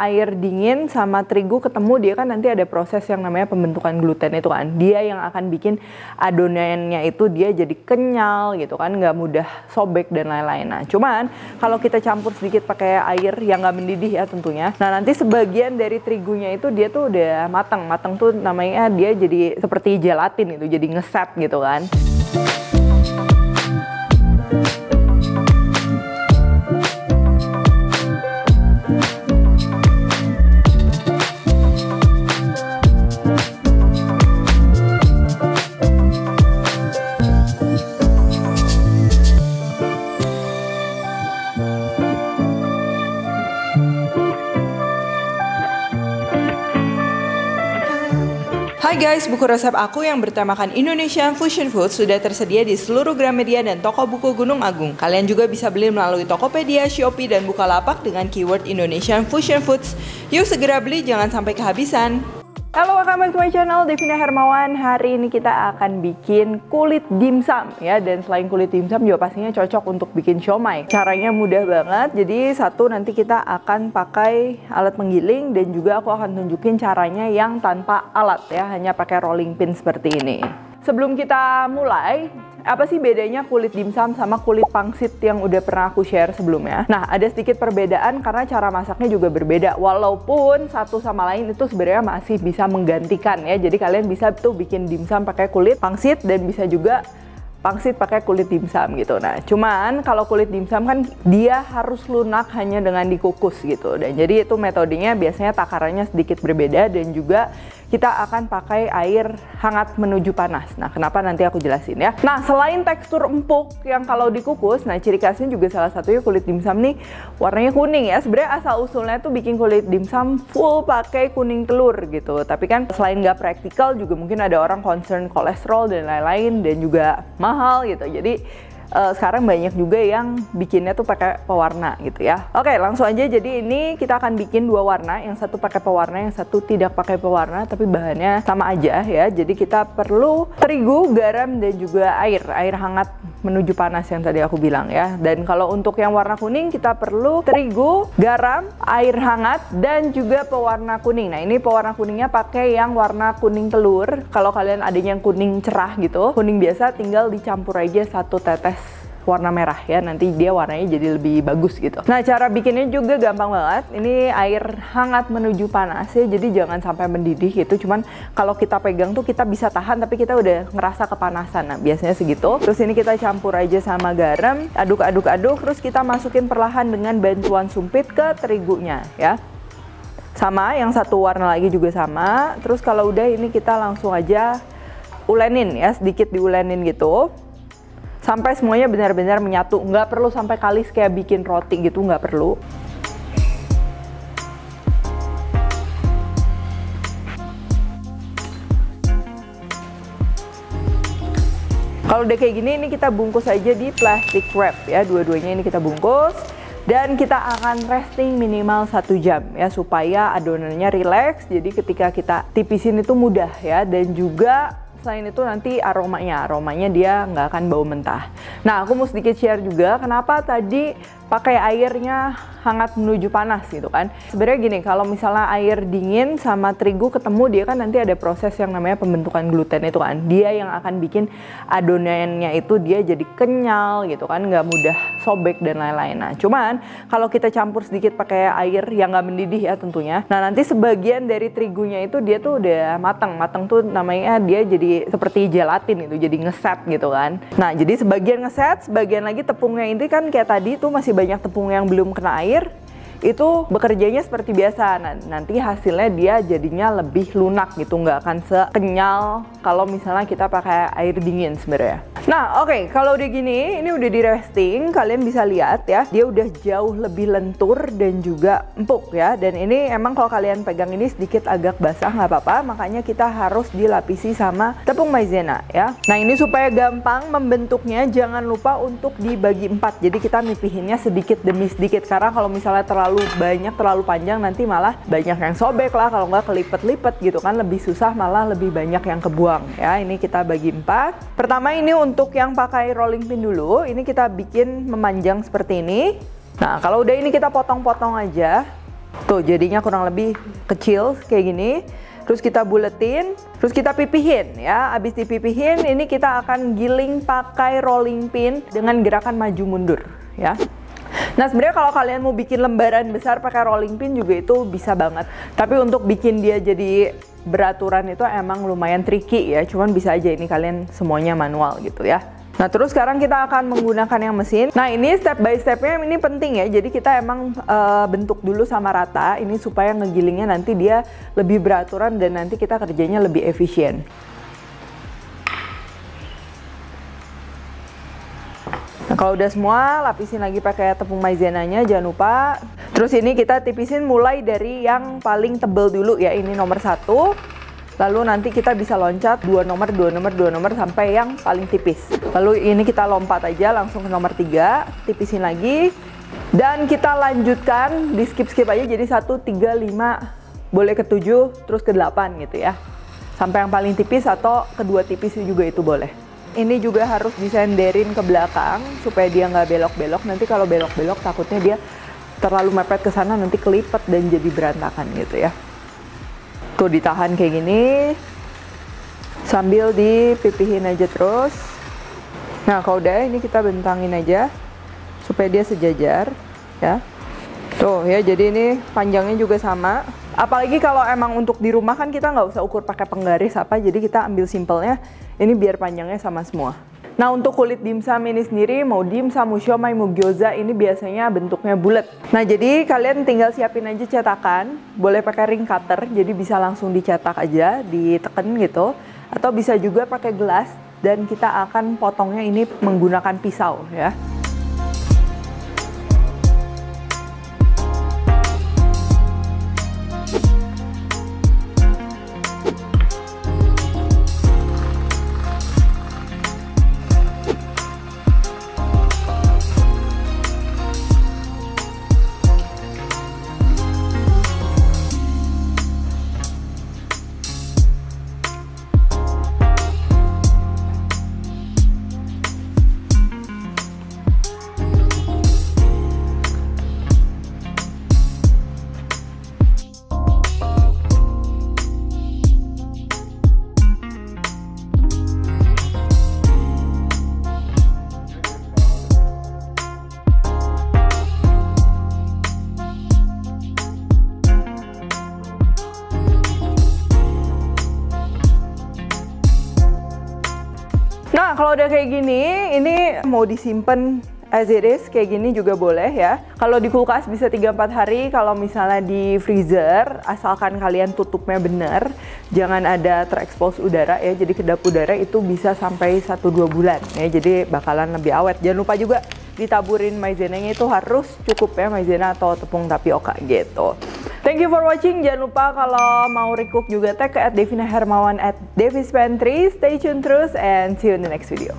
air dingin sama terigu ketemu dia kan nanti ada proses yang namanya pembentukan gluten itu kan. Dia yang akan bikin adonannya itu dia jadi kenyal gitu kan nggak mudah sobek dan lain-lain. Nah cuman kalau kita campur sedikit pakai air yang nggak mendidih ya tentunya. Nah nanti sebagian dari terigunya itu dia tuh udah matang. Matang tuh namanya dia jadi seperti gelatin itu jadi ngeset gitu kan guys, buku resep aku yang bertemakan Indonesian Fusion Food sudah tersedia di seluruh Gramedia dan toko buku Gunung Agung. Kalian juga bisa beli melalui Tokopedia, Shopee, dan Bukalapak dengan keyword Indonesian Fusion Foods. Yuk segera beli, jangan sampai kehabisan. Halo, welcome back to my channel, Devina Hermawan. Hari ini kita akan bikin kulit dimsum ya. Dan selain kulit dimsum juga pastinya cocok untuk bikin siomay. Caranya mudah banget. Jadi satu nanti kita akan pakai alat menggiling dan juga aku akan tunjukin caranya yang tanpa alat ya. Hanya pakai rolling pin seperti ini. Sebelum kita mulai, apa sih bedanya kulit dimsum sama kulit pangsit yang udah pernah aku share sebelumnya? Nah, ada sedikit perbedaan karena cara masaknya juga berbeda. Walaupun satu sama lain itu sebenarnya masih bisa menggantikan ya. Jadi kalian bisa tuh bikin dimsum pakai kulit pangsit dan bisa juga pangsit pakai kulit dimsum gitu. Nah, cuman kalau kulit dimsum kan dia harus lunak hanya dengan dikukus gitu. Dan jadi itu metodenya biasanya takarannya sedikit berbeda dan juga kita akan pakai air hangat menuju panas. Nah, kenapa nanti aku jelasin ya. Nah, selain tekstur empuk yang kalau dikukus, nah ciri khasnya juga salah satunya kulit dimsum nih warnanya kuning ya. Sebenarnya asal usulnya tuh bikin kulit dimsum full pakai kuning telur gitu. Tapi kan selain nggak praktikal juga mungkin ada orang concern kolesterol dan lain-lain dan juga mahal gitu. Jadi uh, sekarang banyak juga yang bikinnya tuh pakai pewarna gitu ya. Oke, langsung aja. Jadi ini kita akan bikin dua warna, yang satu pakai pewarna, yang satu tidak pakai pewarna, tapi bahannya sama aja ya. Jadi kita perlu terigu, garam dan juga air, air hangat menuju panas yang tadi aku bilang ya. Dan kalau untuk yang warna kuning kita perlu terigu, garam, air hangat dan juga pewarna kuning. Nah, ini pewarna kuningnya pakai yang warna kuning telur. Kalau kalian adanya yang kuning cerah gitu, kuning biasa tinggal dicampur aja satu tetes warna merah ya nanti dia warnanya jadi lebih bagus gitu. Nah cara bikinnya juga gampang banget. Ini air hangat menuju panas ya jadi jangan sampai mendidih gitu. Cuman kalau kita pegang tuh kita bisa tahan tapi kita udah ngerasa kepanasan. Nah biasanya segitu. Terus ini kita campur aja sama garam aduk-aduk-aduk terus kita masukin perlahan dengan bantuan sumpit ke terigunya ya. Sama yang satu warna lagi juga sama. Terus kalau udah ini kita langsung aja ulenin ya sedikit diulenin gitu sampai semuanya benar-benar menyatu. Nggak perlu sampai kalis kayak bikin roti gitu nggak perlu. Kalau udah kayak gini ini kita bungkus aja di plastic wrap ya. Dua-duanya ini kita bungkus. Dan kita akan resting minimal satu jam ya supaya adonannya relax. Jadi ketika kita tipisin itu mudah ya. Dan juga Selain itu nanti aromanya, aromanya dia nggak akan bau mentah. Nah, aku mau sedikit share juga kenapa tadi pakai airnya hangat menuju panas gitu kan. Sebenarnya gini, kalau misalnya air dingin sama terigu ketemu dia kan nanti ada proses yang namanya pembentukan gluten itu kan. Dia yang akan bikin adonannya itu dia jadi kenyal gitu kan, nggak mudah sobek dan lain-lain. Nah, cuman kalau kita campur sedikit pakai air yang nggak mendidih ya tentunya. Nah, nanti sebagian dari terigunya itu dia tuh udah matang. Matang tuh namanya dia jadi seperti gelatin itu, jadi ngeset gitu kan. Nah, jadi sebagian ngeset, sebagian lagi tepungnya ini kan kayak tadi tuh masih banyak tepung yang belum kena air air itu bekerjanya seperti biasa. Nah, nanti hasilnya dia jadinya lebih lunak gitu nggak akan sekenyal kalau misalnya kita pakai air dingin sebenarnya. Nah oke okay, kalau udah gini ini udah di resting kalian bisa lihat ya dia udah jauh lebih lentur dan juga empuk ya. Dan ini emang kalau kalian pegang ini sedikit agak basah nggak apa-apa. Makanya kita harus dilapisi sama tepung maizena ya. Nah ini supaya gampang membentuknya jangan lupa untuk dibagi empat. Jadi kita mipihinnya sedikit demi sedikit. Karena kalau misalnya terlalu terlalu banyak terlalu panjang nanti malah banyak yang sobek lah kalau nggak kelipet-lipet gitu kan lebih susah malah lebih banyak yang kebuang ya ini kita bagi empat pertama ini untuk yang pakai rolling pin dulu ini kita bikin memanjang seperti ini nah kalau udah ini kita potong-potong aja Tuh jadinya kurang lebih kecil kayak gini. Terus kita buletin, terus kita pipihin ya. Abis dipipihin, ini kita akan giling pakai rolling pin dengan gerakan maju mundur ya. Nah sebenarnya kalau kalian mau bikin lembaran besar pakai rolling pin juga itu bisa banget. Tapi untuk bikin dia jadi beraturan itu emang lumayan tricky ya. Cuman bisa aja ini kalian semuanya manual gitu ya. Nah terus sekarang kita akan menggunakan yang mesin. Nah ini step by stepnya ini penting ya. Jadi kita emang e, bentuk dulu sama rata. Ini supaya ngegilingnya nanti dia lebih beraturan dan nanti kita kerjanya lebih efisien. Kalau udah semua lapisin lagi pakai tepung maizenanya jangan lupa. Terus ini kita tipisin mulai dari yang paling tebel dulu ya. Ini nomor satu. Lalu nanti kita bisa loncat dua nomor, dua nomor, dua nomor sampai yang paling tipis. Lalu ini kita lompat aja langsung ke nomor tiga, tipisin lagi. Dan kita lanjutkan, di skip-skip aja jadi satu, tiga, lima, boleh ke tujuh, terus ke delapan gitu ya. Sampai yang paling tipis atau kedua tipis juga itu boleh. Ini juga harus disenderin ke belakang supaya dia nggak belok-belok. Nanti kalau belok-belok takutnya dia terlalu mepet ke sana nanti kelipet dan jadi berantakan gitu ya. Tuh ditahan kayak gini. Sambil dipipihin aja terus. Nah, kalau udah ini kita bentangin aja supaya dia sejajar ya. Tuh ya, jadi ini panjangnya juga sama. Apalagi kalau emang untuk di rumah kan kita nggak usah ukur pakai penggaris apa, jadi kita ambil simpelnya. Ini biar panjangnya sama semua. Nah untuk kulit dimsum ini sendiri mau dimsum, mau siomay, mau gyoza ini biasanya bentuknya bulat. Nah jadi kalian tinggal siapin aja cetakan, boleh pakai ring cutter jadi bisa langsung dicetak aja, diteken gitu. Atau bisa juga pakai gelas dan kita akan potongnya ini menggunakan pisau ya. Kalau udah kayak gini, ini mau disimpan as it is kayak gini juga boleh ya. Kalau di kulkas bisa 3-4 hari, kalau misalnya di freezer, asalkan kalian tutupnya benar, jangan ada terekspos udara ya. Jadi kedap udara itu bisa sampai 1-2 bulan ya. Jadi bakalan lebih awet. Jangan lupa juga ditaburin maizenanya itu harus cukup ya maizena atau tepung tapioka gitu. Thank you for watching. Jangan lupa kalau mau recook juga tag ke at Devina Hermawan at Devis Pantry. Stay tune terus and see you in the next video.